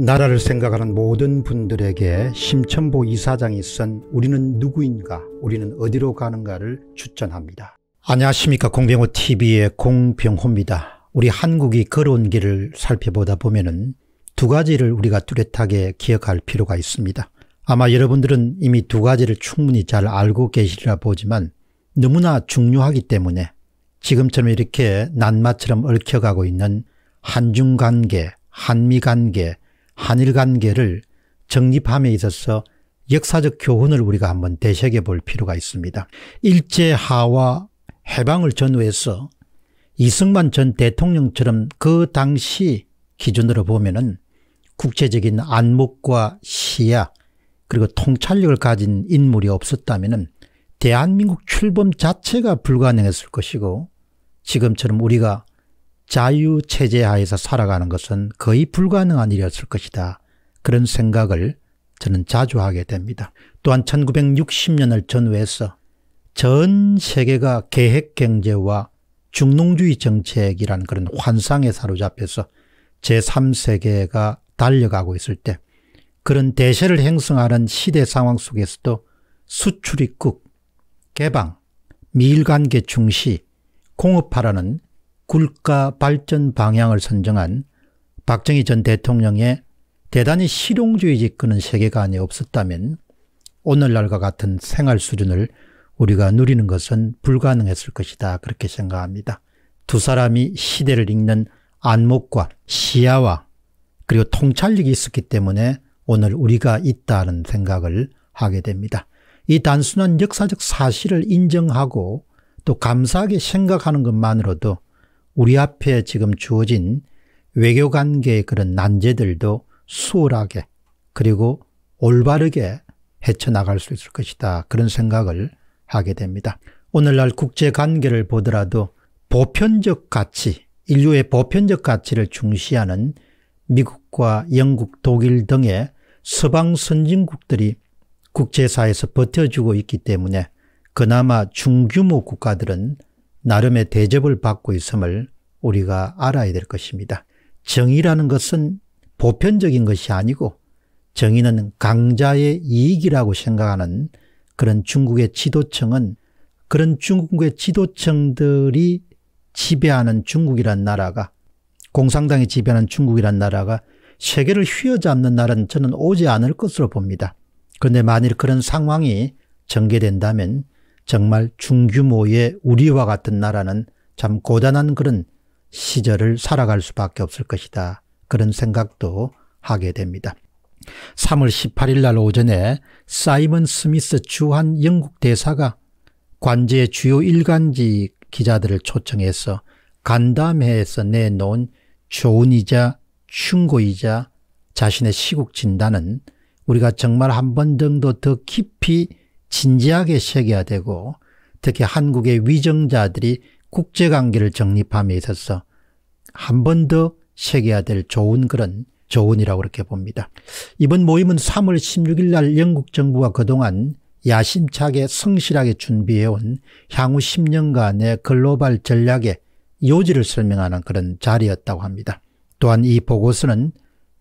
나라를 생각하는 모든 분들에게 심천보 이사장이 쓴 우리는 누구인가 우리는 어디로 가는가를 추천합니다. 안녕하십니까 공병호TV의 공병호입니다. 우리 한국이 걸어온 길을 살펴보다 보면 은두 가지를 우리가 뚜렷하게 기억할 필요가 있습니다. 아마 여러분들은 이미 두 가지를 충분히 잘 알고 계시리라 보지만 너무나 중요하기 때문에 지금처럼 이렇게 낱마처럼 얽혀가고 있는 한중관계, 한미관계, 한일 관계를 정립함에 있어서 역사적 교훈을 우리가 한번 되새겨 볼 필요가 있습니다. 일제 하와 해방을 전후해서 이승만 전 대통령처럼 그 당시 기준으로 보면은 국제적인 안목과 시야 그리고 통찰력을 가진 인물이 없었다면 대한민국 출범 자체가 불가능했을 것이고 지금처럼 우리가 자유체제 하에서 살아가는 것은 거의 불가능한 일이었을 것이다. 그런 생각을 저는 자주 하게 됩니다. 또한 1960년을 전후해서 전 세계가 계획경제와 중농주의 정책이라는 그런 환상에 사로잡혀서 제3세계가 달려가고 있을 때 그런 대세를 형성하는 시대 상황 속에서도 수출입국, 개방, 미일관계 중시, 공업화라는 국가 발전 방향을 선정한 박정희 전 대통령의 대단히 실용주의적 그런 세계관이 없었다면 오늘날과 같은 생활 수준을 우리가 누리는 것은 불가능했을 것이다. 그렇게 생각합니다. 두 사람이 시대를 읽는 안목과 시야와 그리고 통찰력이 있었기 때문에 오늘 우리가 있다는 생각을 하게 됩니다. 이 단순한 역사적 사실을 인정하고 또 감사하게 생각하는 것만으로도 우리 앞에 지금 주어진 외교관계의 그런 난제들도 수월하게 그리고 올바르게 헤쳐나갈 수 있을 것이다. 그런 생각을 하게 됩니다. 오늘날 국제관계를 보더라도 보편적 가치, 인류의 보편적 가치를 중시하는 미국과 영국, 독일 등의 서방 선진국들이 국제사에서 버텨주고 있기 때문에 그나마 중규모 국가들은 나름의 대접을 받고 있음을 우리가 알아야 될 것입니다. 정의라는 것은 보편적인 것이 아니고 정의는 강자의 이익이라고 생각하는 그런 중국의 지도층은 그런 중국의 지도층들이 지배하는 중국이란 나라가 공산당이 지배하는 중국이란 나라가 세계를 휘어잡는 날은 저는 오지 않을 것으로 봅니다. 그런데 만일 그런 상황이 전개된다면 정말 중규모의 우리와 같은 나라는 참 고단한 그런 시절을 살아갈 수밖에 없을 것이다. 그런 생각도 하게 됩니다. 3월 18일 날 오전에 사이먼 스미스 주한 영국 대사가 관제의 주요 일간지 기자들을 초청해서 간담회에서 내놓은 조언이자 충고이자 자신의 시국 진단은 우리가 정말 한 번 정도 더 깊이 진지하게 새겨야 되고 특히 한국의 위정자들이 국제관계를 정립함에 있어서 한 번 더 새겨야 될 좋은 그런 조언이라고 그렇게 봅니다. 이번 모임은 3월 16일 날 영국 정부가 그동안 야심차게 성실하게 준비해온 향후 10년간의 글로벌 전략의 요지를 설명하는 그런 자리였다고 합니다. 또한 이 보고서는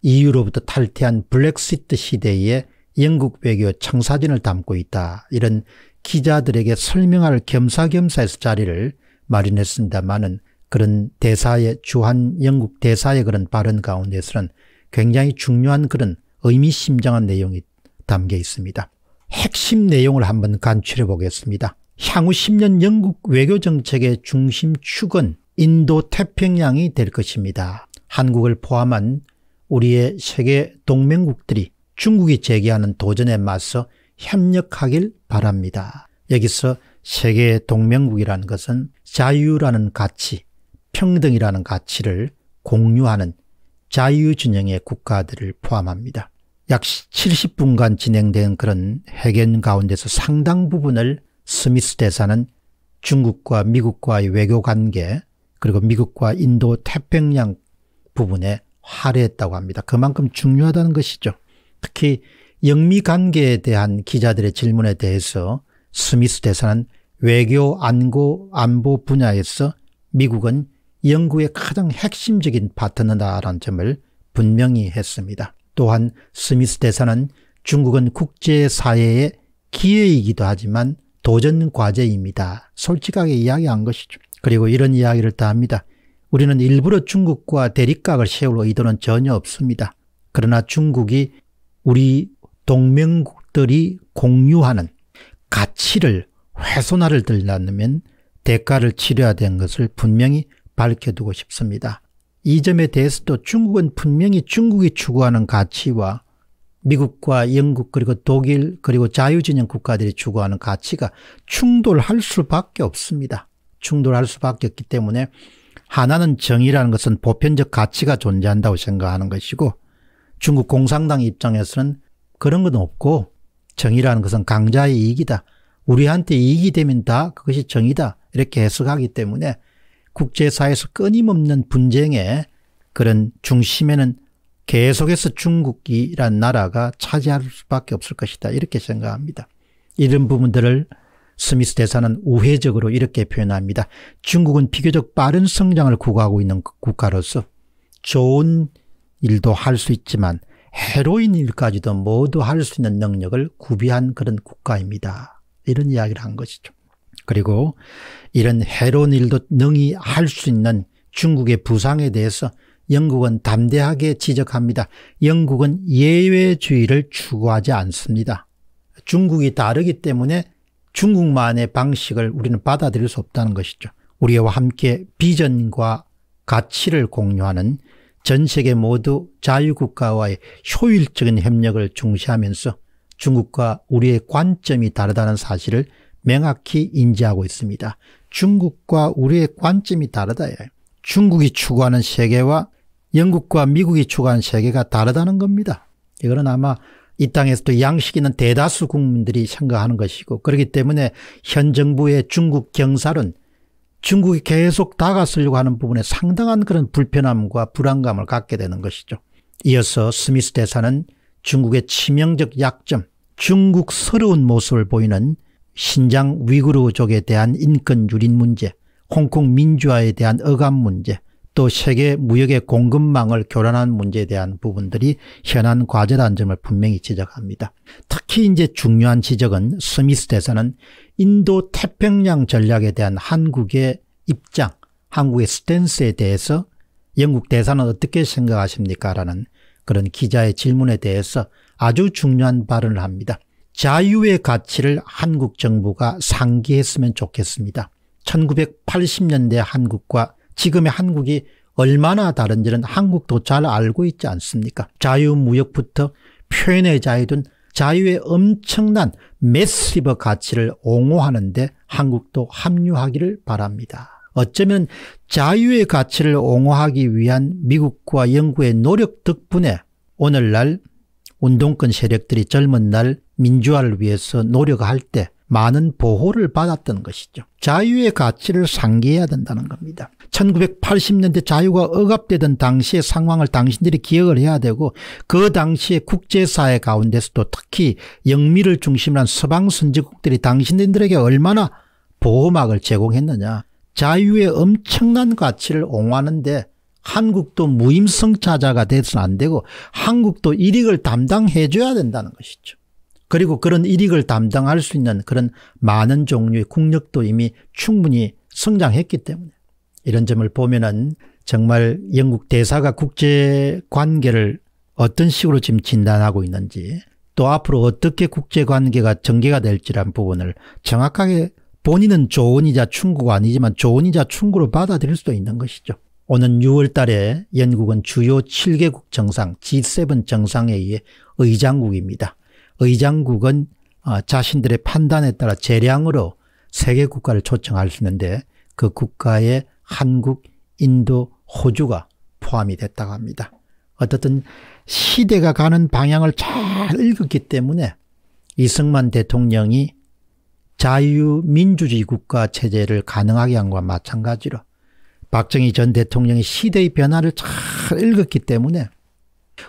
EU로부터 탈퇴한 블랙시트 시대의 영국 외교 청사진을 담고 있다. 이런 기자들에게 설명할 겸사겸사해서 자리를 마련했습니다만은 그런 대사의 주한 영국 대사의 그런 발언 가운데서는 굉장히 중요한 그런 의미심장한 내용이 담겨 있습니다. 핵심 내용을 한번 간추려 보겠습니다. 향후 10년 영국 외교정책의 중심축은 인도 태평양이 될 것입니다. 한국을 포함한 우리의 세계 동맹국들이 중국이 제기하는 도전에 맞서 협력하길 바랍니다. 여기서 세계 동맹국이라는 것은 자유라는 가치, 평등이라는 가치를 공유하는 자유진영의 국가들을 포함합니다. 약 70분간 진행된 그런 회견 가운데서 상당 부분을 스미스 대사는 중국과 미국과의 외교 관계 그리고 미국과 인도 태평양 부분에 할애했다고 합니다. 그만큼 중요하다는 것이죠. 특히 영미 관계에 대한 기자들의 질문에 대해서 스미스 대사는 외교 안고 안보 분야에서 미국은 영국의 가장 핵심적인 파트너다라는 점을 분명히 했습니다. 또한 스미스 대사는 중국은 국제사회의 기회이기도 하지만 도전 과제입니다. 솔직하게 이야기한 것이죠. 그리고 이런 이야기를 다 합니다. 우리는 일부러 중국과 대립각을 세울 의도는 전혀 없습니다. 그러나 중국이 우리 동맹국들이 공유하는 가치를 훼손하를 들려면 대가를 치러야 되는 것을 분명히 밝혀두고 싶습니다. 이 점에 대해서도 중국은 분명히 중국이 추구하는 가치와 미국과 영국 그리고 독일 그리고 자유진영 국가들이 추구하는 가치가 충돌할 수밖에 없습니다. 충돌할 수밖에 없기 때문에 하나는 정의라는 것은 보편적 가치가 존재한다고 생각하는 것이고 중국 공산당 입장에서는 그런 건 없고 정의라는 것은 강자의 이익이다. 우리한테 이익이 되면 다 그것이 정의다. 이렇게 해석하기 때문에 국제사회에서 끊임없는 분쟁의 그런 중심에는 계속해서 중국이란 나라가 차지할 수밖에 없을 것이다. 이렇게 생각합니다. 이런 부분들을 스미스 대사는 우회적으로 이렇게 표현합니다. 중국은 비교적 빠른 성장을 구가하고 있는 국가로서 좋은 일도 할 수 있지만 해로인 일까지도 모두 할 수 있는 능력을 구비한 그런 국가입니다. 이런 이야기를 한 것이죠. 그리고 이런 해로운 일도 능히 할 수 있는 중국의 부상에 대해서 영국은 담대하게 지적합니다. 영국은 예외주의를 추구하지 않습니다. 중국이 다르기 때문에 중국만의 방식을 우리는 받아들일 수 없다는 것이죠. 우리와 함께 비전과 가치를 공유하는 전 세계 모두 자유국가와의 효율적인 협력을 중시하면서 중국과 우리의 관점이 다르다는 사실을 명확히 인지하고 있습니다. 중국과 우리의 관점이 다르다. 중국이 추구하는 세계와 영국과 미국이 추구한 세계가 다르다는 겁니다. 이거는 아마 이 땅에서도 양식 있는 대다수 국민들이 생각하는 것이고 그렇기 때문에 현 정부의 중국 경살은 중국이 계속 다가서려고 하는 부분에 상당한 그런 불편함과 불안감을 갖게 되는 것이죠. 이어서 스미스 대사는 중국의 치명적 약점, 중국스러운 모습을 보이는 신장 위구르족에 대한 인권 유린 문제, 홍콩 민주화에 대한 억압 문제, 또 세계 무역의 공급망을 교란한 문제에 대한 부분들이 현안 과제라는 점을 분명히 지적합니다. 특히 이제 중요한 지적은 스미스 대사는 인도 태평양 전략에 대한 한국의 입장, 한국의 스탠스에 대해서 영국 대사는 어떻게 생각하십니까? 라는 그런 기자의 질문에 대해서 아주 중요한 발언을 합니다. 자유의 가치를 한국 정부가 상기했으면 좋겠습니다. 1980년대 한국과 지금의 한국이 얼마나 다른지는 한국도 잘 알고 있지 않습니까? 자유무역부터 표현의 자유든 자유의 엄청난 매시브 가치를 옹호하는데 한국도 합류하기를 바랍니다. 어쩌면 자유의 가치를 옹호하기 위한 미국과 영국의 노력 덕분에 오늘날 운동권 세력들이 젊은 날 민주화를 위해서 노력할 때 많은 보호를 받았던 것이죠. 자유의 가치를 상기해야 된다는 겁니다. 1980년대 자유가 억압되던 당시의 상황을 당신들이 기억을 해야 되고 그 당시에 국제사회 가운데서도 특히 영미를 중심으로 한 서방 선진국들이 당신들에게 얼마나 보호막을 제공했느냐. 자유의 엄청난 가치를 옹호하는데 한국도 무임성차자가 돼서는 안 되고 한국도 이익을 담당해 줘야 된다는 것이죠. 그리고 그런 이익을 담당할 수 있는 그런 많은 종류의 국력도 이미 충분히 성장했기 때문에 이런 점을 보면은 정말 영국 대사가 국제 관계를 어떤 식으로 지금 진단하고 있는지 또 앞으로 어떻게 국제 관계가 전개가 될지란 부분을 정확하게 본인은 조언이자 충고가 아니지만 조언이자 충고로 받아들일 수도 있는 것이죠. 오는 6월 달에 영국은 주요 7개국 정상 G7 정상회의의 의장국입니다. 의장국은 어, 자신들의 판단에 따라 재량으로 세계 국가를 초청할 수 있는데 그 국가에 한국, 인도, 호주가 포함이 됐다고 합니다. 어떻든 시대가 가는 방향을 잘 읽었기 때문에 이승만 대통령이 자유민주주의 국가 체제를 가능하게 한 것과 마찬가지로 박정희 전 대통령이 시대의 변화를 잘 읽었기 때문에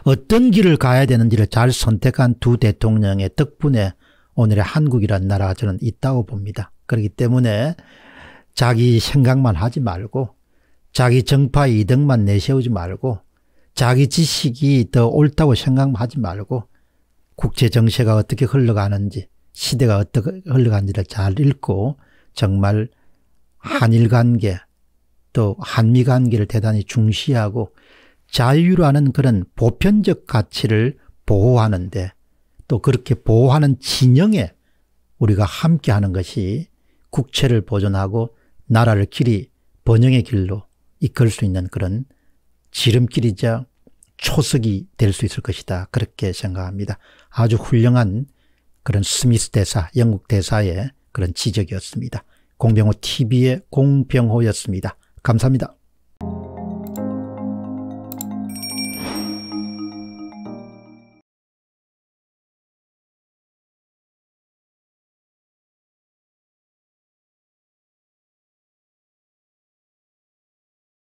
어떤 길을 가야 되는지를 잘 선택한 두 대통령의 덕분에 오늘의 한국이란 나라가 저는 있다고 봅니다. 그렇기 때문에 자기 생각만 하지 말고 자기 정파 이득만 내세우지 말고 자기 지식이 더 옳다고 생각하지 말고 국제 정세가 어떻게 흘러가는지 시대가 어떻게 흘러가는지를 잘 읽고 정말 한일 관계 또 한미 관계를 대단히 중시하고 자유라는 그런 보편적 가치를 보호하는데 또 그렇게 보호하는 진영에 우리가 함께 하는 것이 국채를 보존하고 나라를 길이 번영의 길로 이끌 수 있는 그런 지름길이자 초석이 될 수 있을 것이다. 그렇게 생각합니다. 아주 훌륭한 그런 스미스 대사, 영국 대사의 그런 지적이었습니다. 공병호 TV의 공병호였습니다. 감사합니다.